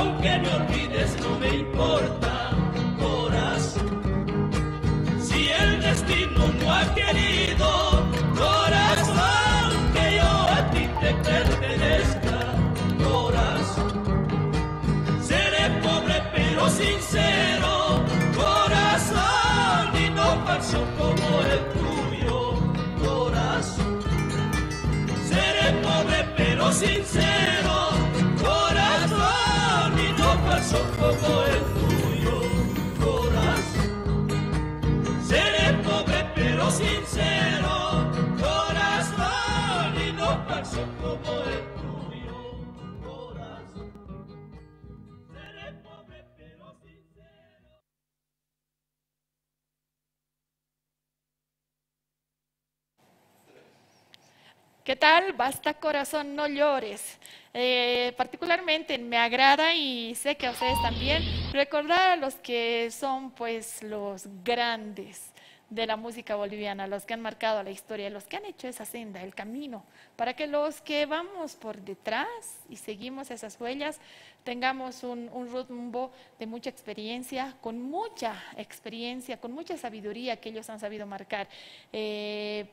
aunque me olvides no me importa, corazón. Si el destino no ha querido, corazón, que yo a ti te pertenezca, corazón. Seré pobre pero sincero, corazón, y no falso como el tuyo, corazón. Seré pobre pero sincero sincero, corazón, y no falso como el ¿Qué tal? Basta corazón, no llores. Eh, particularmente me agrada y sé que a ustedes también recordar a los que son pues los grandes de la música boliviana, los que han marcado la historia, los que han hecho esa senda, el camino, para que los que vamos por detrás y seguimos esas huellas tengamos un, rumbo de mucha experiencia, con mucha experiencia, con mucha sabiduría que ellos han sabido marcar. Eh,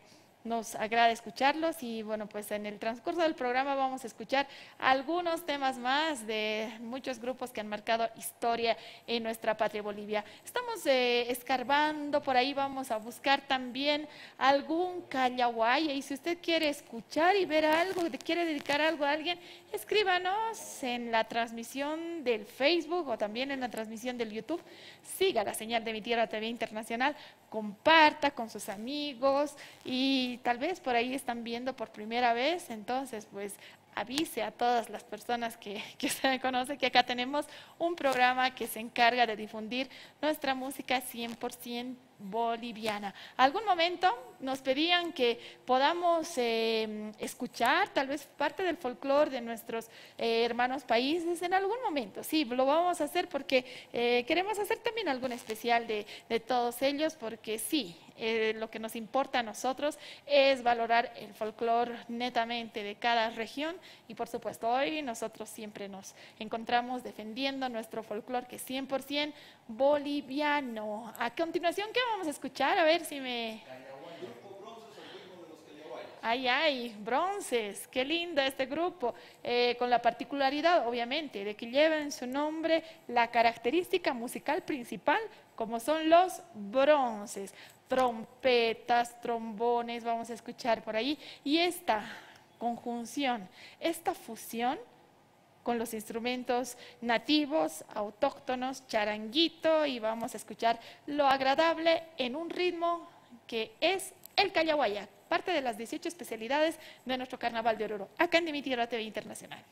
nos agrada escucharlos y bueno, pues en el transcurso del programa vamos a escuchar algunos temas más de muchos grupos que han marcado historia en nuestra patria Bolivia. Estamos eh, escarbando, por ahí vamos a buscar también algún callahuaya y si usted quiere escuchar y ver algo, quiere dedicar algo a alguien, escríbanos en la transmisión del Facebook o también en la transmisión del YouTube. Siga la señal de mi tierra TV Internacional, comparta con sus amigos y tal vez por ahí están viendo por primera vez, entonces pues avise a todas las personas que, que usted conoce que acá tenemos un programa que se encarga de difundir nuestra música 100% boliviana. Algún momento nos pedían que podamos eh, escuchar tal vez parte del folclore de nuestros eh, hermanos países en algún momento. Sí, lo vamos a hacer porque eh, queremos hacer también algún especial de, de todos ellos porque sí, eh, lo que nos importa a nosotros es valorar el folclore netamente de cada región y por supuesto hoy nosotros siempre nos encontramos defendiendo nuestro folclore que es 100% boliviano. A continuación, ¿qué vamos a escuchar? A ver si me... Ay, ay, bronces, qué lindo este grupo, eh, con la particularidad, obviamente, de que lleva en su nombre la característica musical principal, como son los bronces trompetas, trombones, vamos a escuchar por ahí. Y esta conjunción, esta fusión con los instrumentos nativos, autóctonos, charanguito, y vamos a escuchar lo agradable en un ritmo que es el Callahuaya, parte de las 18 especialidades de nuestro Carnaval de Oruro, acá en Dimitri TV Internacional.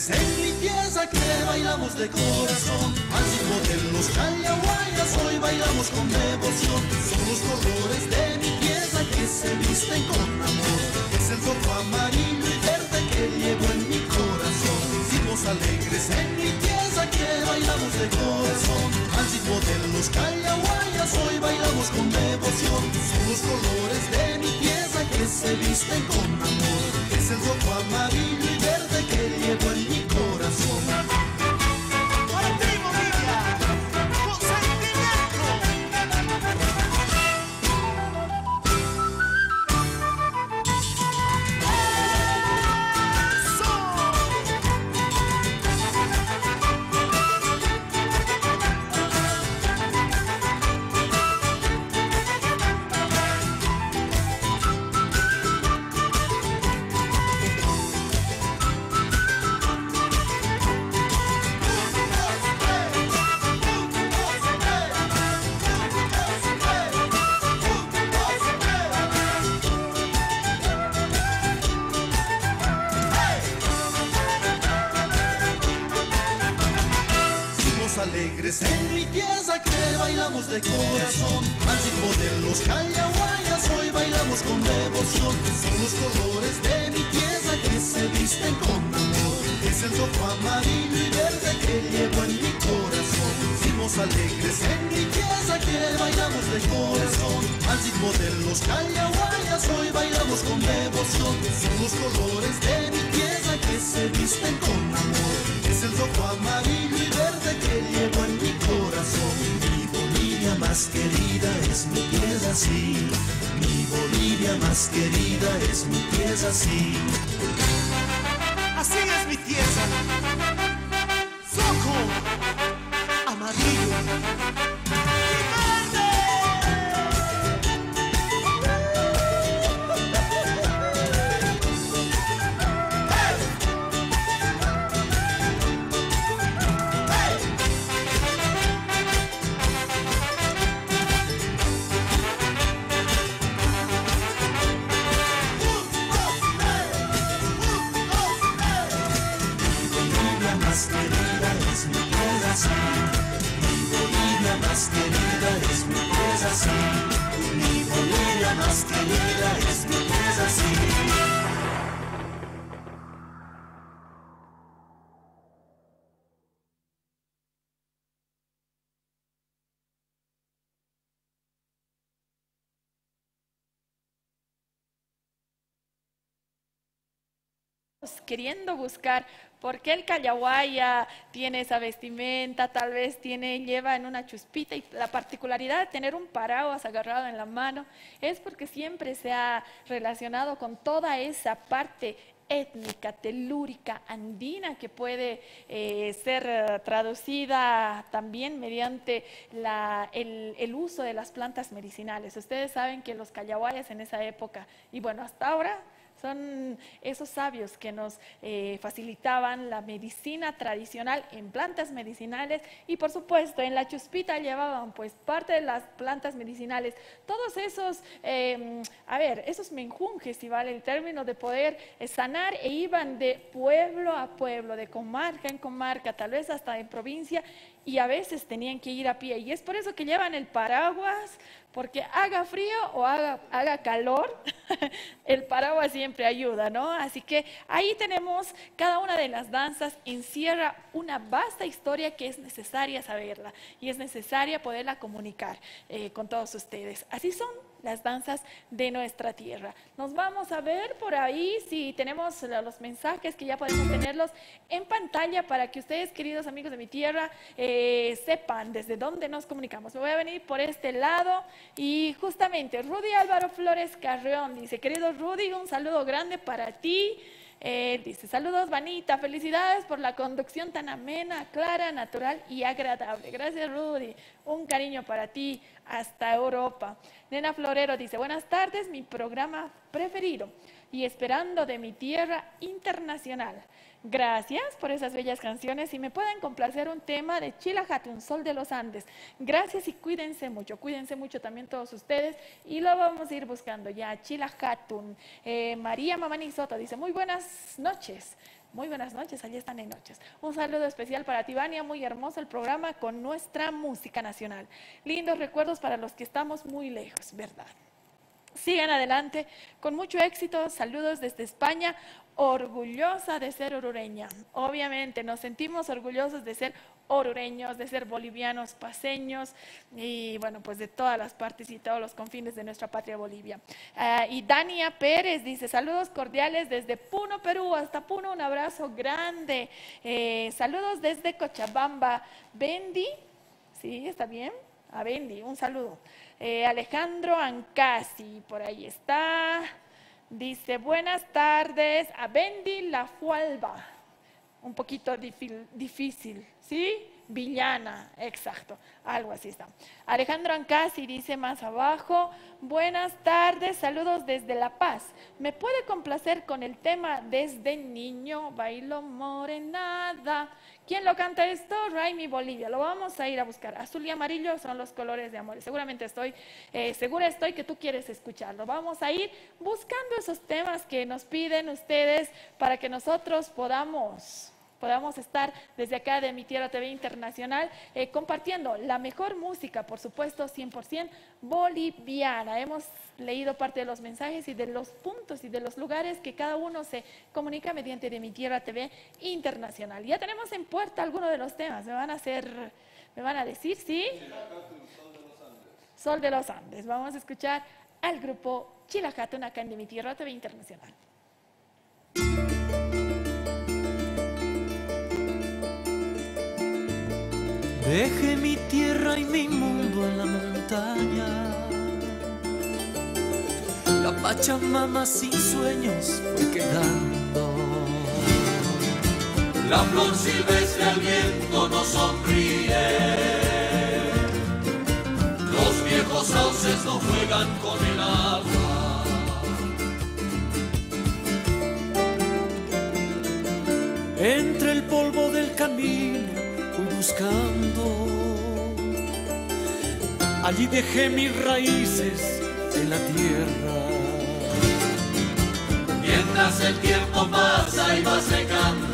es en limpieza que bailamos de corazón. Máximo de los callahuayas, hoy bailamos con devoción. Son los colores de mi pieza que se visten con amor. Es el rojo amarillo y verde que llevo en mi corazón. Hicimos alegres en limpieza que bailamos de corazón. Al Máximo de los callahuayas, hoy bailamos con devoción. Son los colores de mi pieza que se visten con amor. Es el rojo amarillo alegres en mi tierra que bailamos de corazón. Al ritmo de los callahuayas hoy bailamos con devoción. Son los colores de mi tierra que se visten con amor. Es el rojo amarillo y verde que llevo en mi corazón. Mi Bolivia más querida es mi tierra, sí. Mi Bolivia más querida es mi tierra, sí. Así es mi tierra. Queriendo buscar por qué el callahuaya tiene esa vestimenta, tal vez tiene, lleva en una chuspita y la particularidad de tener un paraguas agarrado en la mano es porque siempre se ha relacionado con toda esa parte étnica, telúrica, andina, que puede eh, ser eh, traducida también mediante el, el uso de las plantas medicinales. Ustedes saben que los callahuayas en esa época, y bueno, hasta ahora son esos sabios que nos eh, facilitaban la medicina tradicional en plantas medicinales y por supuesto en la chuspita llevaban pues parte de las plantas medicinales, todos esos, eh, a ver, esos menjunjes, si vale el término, de poder eh, sanar e iban de pueblo a pueblo, de comarca en comarca, tal vez hasta en provincia y a veces tenían que ir a pie y es por eso que llevan el paraguas, porque haga frío o haga, haga calor, el paraguas siempre ayuda, ¿no? Así que ahí tenemos cada una de las danzas, encierra una vasta historia que es necesaria saberla y es necesaria poderla comunicar eh, con todos ustedes. Así son las danzas de nuestra tierra. Nos vamos a ver por ahí si tenemos los mensajes que ya podemos tenerlos en pantalla para que ustedes, queridos amigos de mi tierra, eh, sepan desde dónde nos comunicamos. Me voy a venir por este lado y justamente Rudy Álvaro Flores Carreón dice, querido Rudy, un saludo grande para ti. Eh, dice, saludos, Vanita, felicidades por la conducción tan amena, clara, natural y agradable. Gracias, Rudy. Un cariño para ti hasta Europa. Nena Florero dice, buenas tardes, mi programa preferido y esperando de mi tierra internacional. Gracias por esas bellas canciones y me pueden complacer un tema de Chila Hatun, Sol de los Andes. Gracias y cuídense mucho, cuídense mucho también todos ustedes y lo vamos a ir buscando ya. Chila Hatun, Eh, María Mamani Soto dice, muy buenas noches. Muy buenas noches, allí están en noches. Un saludo especial para ti, Vania, muy hermoso el programa con nuestra música nacional. Lindos recuerdos para los que estamos muy lejos, ¿verdad? Sigan adelante con mucho éxito. Saludos desde España. Orgullosa de ser orureña. Obviamente nos sentimos orgullosos de ser orureños, de ser bolivianos, paseños y bueno, pues de todas las partes y todos los confines de nuestra patria Bolivia. Ah, y Dania Pérez dice, saludos cordiales desde Puno, Perú, hasta Puno, un abrazo grande. Eh, saludos desde Cochabamba. Bendy, ¿sí? ¿Está bien? A Bendy, un saludo. Eh, Alejandro Ancasi, por ahí está. Dice, buenas tardes a Bendy La Fualba. Un poquito difícil, ¿sí? Villana, exacto, algo así está. Alejandro Ancasi dice más abajo, buenas tardes, saludos desde La Paz. ¿Me puede complacer con el tema Desde niño bailo morenada? ¿Quién lo canta esto? Raimi Bolivia. Lo vamos a ir a buscar. Azul y amarillo son los colores de amor. Seguramente estoy, eh, segura estoy que tú quieres escucharlo. Vamos a ir buscando esos temas que nos piden ustedes para que nosotros podamos podamos estar desde acá de Mi Tierra TV Internacional eh, compartiendo la mejor música, por supuesto, 100% boliviana. Hemos leído parte de los mensajes y de los puntos y de los lugares que cada uno se comunica mediante de Mi Tierra TV Internacional. Ya tenemos en puerta algunos de los temas, me van a hacer, me van a decir, ¿sí? Sol de los Andes. Vamos a escuchar al grupo Chilajatun acá en Mi Tierra TV Internacional. Dejé mi tierra y mi mundo en la montaña. La Pachamama sin sueños fue quedando. La flor silvestre al viento nos sonríe. Los viejos sauces no juegan con el agua. Entre el polvo del camino fui buscando. Allí dejé mis raíces en la tierra. Mientras el tiempo pasa y va secando,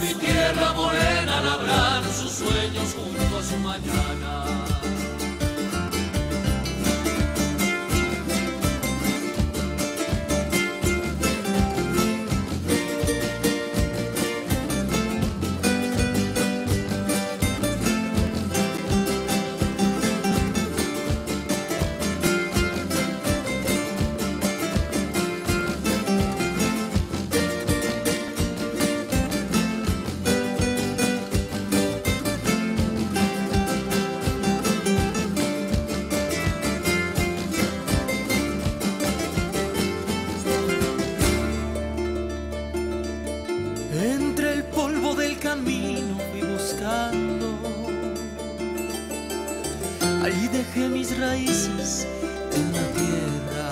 mi tierra morena labrar sus sueños junto a su mañana. Allí dejé mis raíces en la tierra.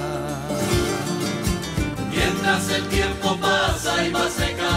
Mientras el tiempo pasa y va secando,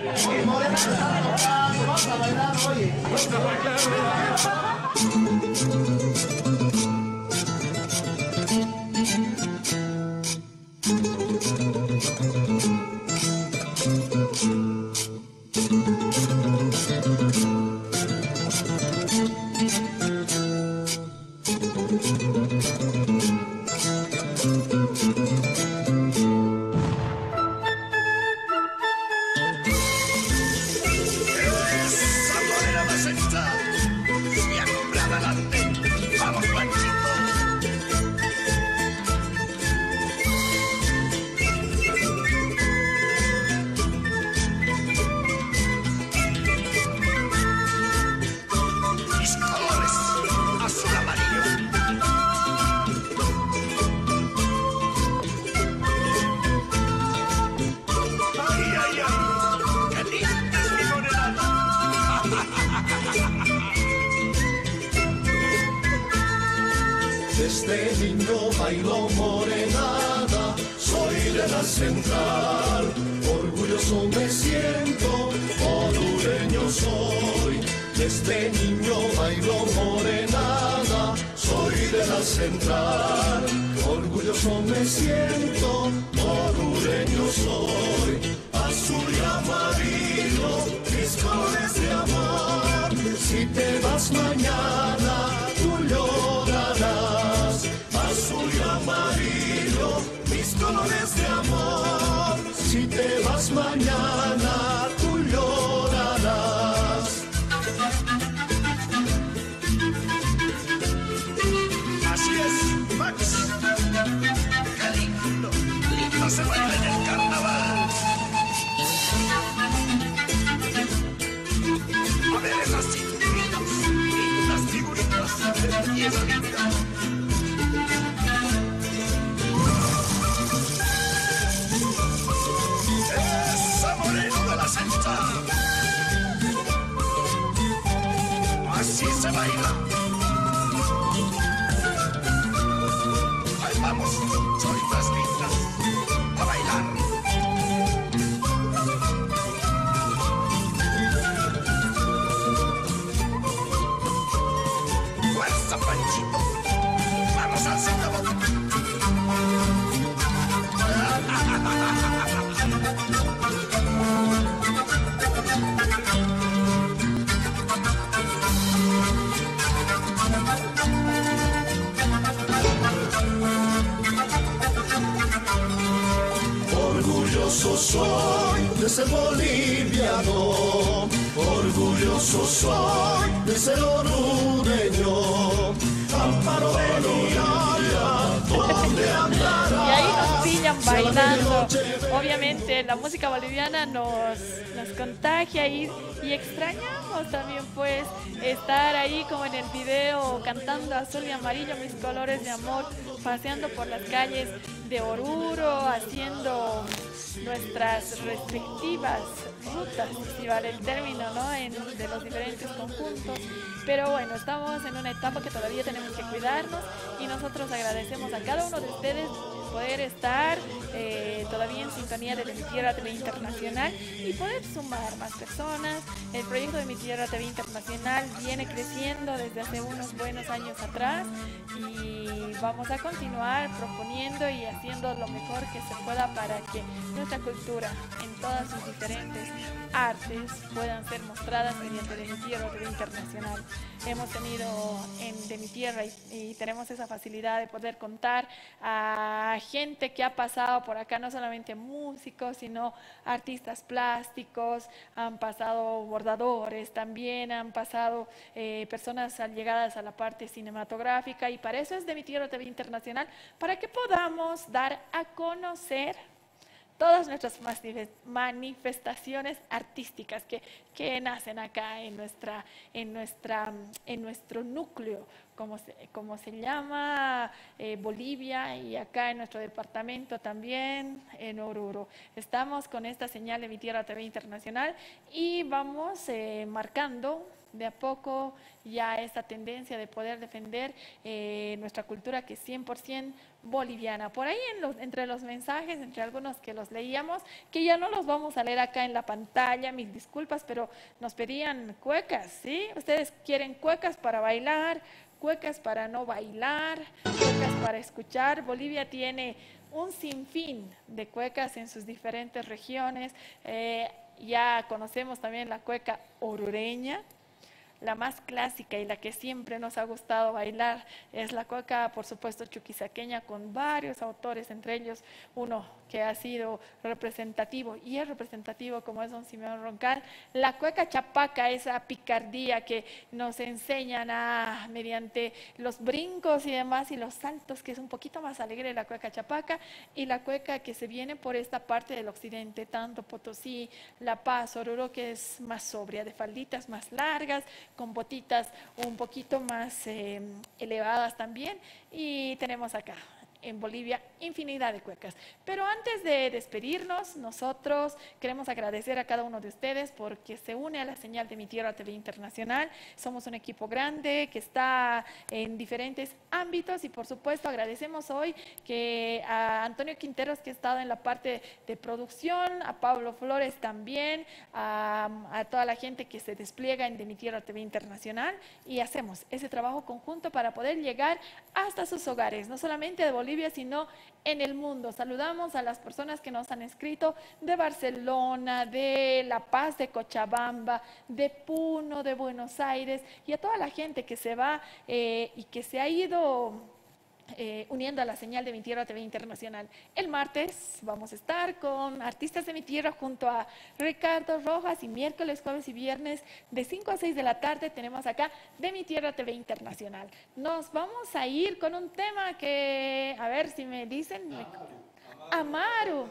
Thank you. Central, orgulloso me siento, orureño soy. Desde niño bailo morenada, soy de la central, orgulloso me siento, orureño soy. Azul y amarillo, mis colores de amor, si te vas mañana, tú llorarás. Azul y amarillo, mis colores te vas Obviamente la música boliviana nos, nos contagia y, y extrañamos también pues estar ahí como en el video cantando azul y amarillo mis colores de amor, paseando por las calles de Oruro, haciendo nuestras respectivas rutas, si vale el término, ¿no? En, de los diferentes conjuntos. Pero bueno, estamos en una etapa que todavía tenemos que cuidarnos y nosotros agradecemos a cada uno de ustedes poder estar eh, todavía en sintonía de Mi Tierra TV Internacional y poder sumar más personas. El proyecto de Mi Tierra TV Internacional viene creciendo desde hace unos buenos años atrás y vamos a continuar proponiendo y haciendo lo mejor que se pueda para que nuestra cultura en todas sus diferentes artes puedan ser mostradas mediante de mi tierra TV internacional. Hemos tenido en de mi tierra y, y tenemos esa facilidad de poder contar a gente que ha pasado por acá, no solamente músicos, sino artistas plásticos, han pasado bordadores también, han pasado eh, personas llegadas a la parte cinematográfica y para eso es de mi tierra TV internacional, para que podamos dar a conocer todas nuestras manifestaciones artísticas que, que nacen acá en, nuestra, en, nuestra, en nuestro núcleo, como se, como se llama eh, Bolivia y acá en nuestro departamento también, en Oruro. Estamos con esta señal de Mi Tierra TV Internacional y vamos eh, marcando de a poco ya esta tendencia de poder defender eh, nuestra cultura que es 100% boliviana. Por ahí en los- entre los mensajes, entre algunos que los leíamos, que ya no los vamos a leer acá en la pantalla, mil disculpas, pero nos pedían cuecas, ¿sí? Ustedes quieren cuecas para bailar, cuecas para no bailar, cuecas para escuchar. Bolivia tiene un sinfín de cuecas en sus diferentes regiones. Eh, ya conocemos también la cueca orureña, la más clásica y la que siempre nos ha gustado bailar es la cueca, por supuesto, chuquisaqueña, con varios autores, entre ellos uno que ha sido representativo y es representativo como es don Simeón Roncal. La cueca chapaca, esa picardía que nos enseñan a, mediante los brincos y demás y los saltos, que es un poquito más alegre la cueca chapaca, y la cueca que se viene por esta parte del occidente, tanto Potosí, La Paz, Oruro, que es más sobria, de falditas más largas, con botitas un poquito más eh, elevadas también. Y tenemos acá en Bolivia infinidad de cuecas. Pero antes de despedirnos, nosotros queremos agradecer a cada uno de ustedes porque se une a la señal de Mi Tierra TV Internacional. Somos un equipo grande que está en diferentes ámbitos y por supuesto agradecemos hoy que a Antonio Quinteros que ha estado en la parte de producción, a Pablo Flores también, a, a toda la gente que se despliega en de Mi Tierra TV Internacional y hacemos ese trabajo conjunto para poder llegar hasta sus hogares, no solamente de Bolivia, sino en el mundo. Saludamos a las personas que nos han escrito de Barcelona, de La Paz, de Cochabamba, de Puno, de Buenos Aires y a toda la gente que se va eh, y que se ha ido eh, uniendo a la señal de Mi Tierra TV Internacional. El martes vamos a estar con artistas de Mi Tierra junto a Ricardo Rojas y miércoles, jueves y viernes de 5 a 6 de la tarde tenemos acá de Mi Tierra TV Internacional. Nos vamos a ir con un tema que, a ver si me dicen... Amaru.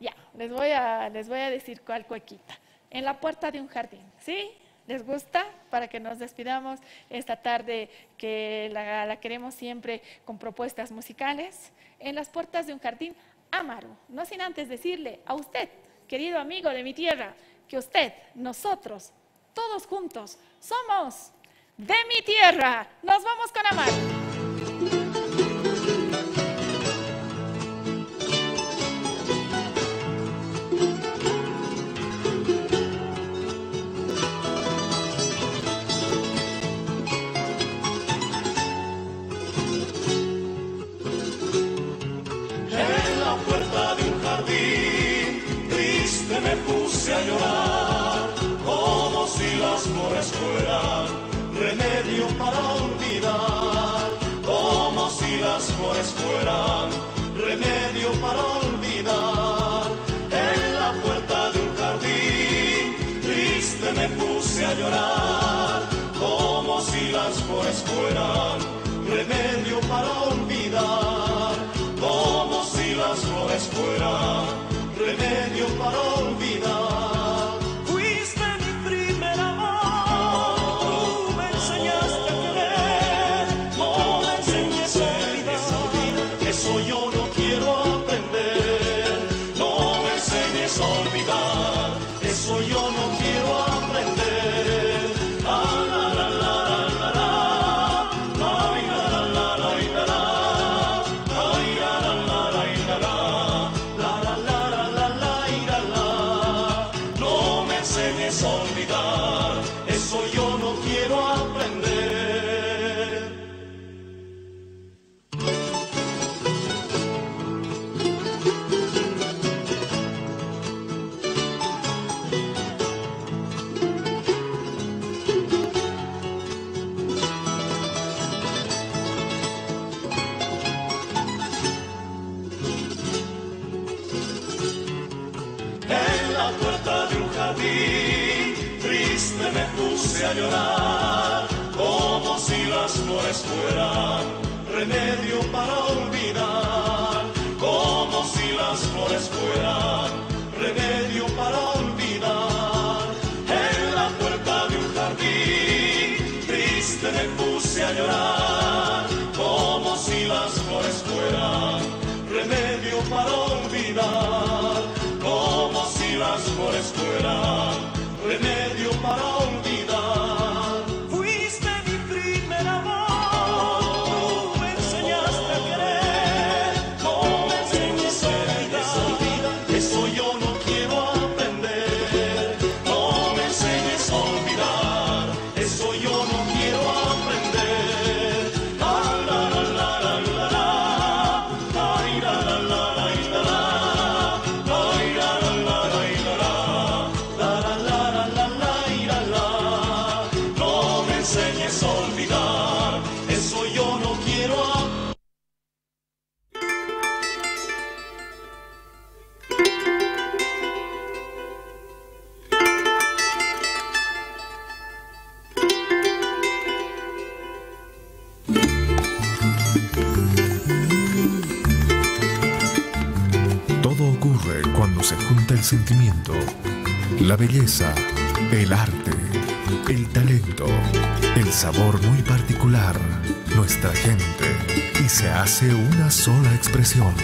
Ya, les voy a, les voy a decir cuál cuequita. En la puerta de un jardín, ¿sí? ¿Les gusta? Para que nos despidamos esta tarde que la, queremos siempre con propuestas musicales. En las puertas de un jardín, Amaru. No sin antes decirle a usted, querido amigo de mi tierra, que usted, nosotros, todos juntos, somos de mi tierra. Nos vamos con Amaru. Flores puse a llorar, como si las flores fueran remedio para olvidar, como si las flores fueran remedio para olvidar. En la puerta de un jardín, triste me puse a llorar, como si las flores fueran remedio para olvidar, como si las flores fueran remedio para olvidar. Muy particular, nuestra gente y se hace una sola expresión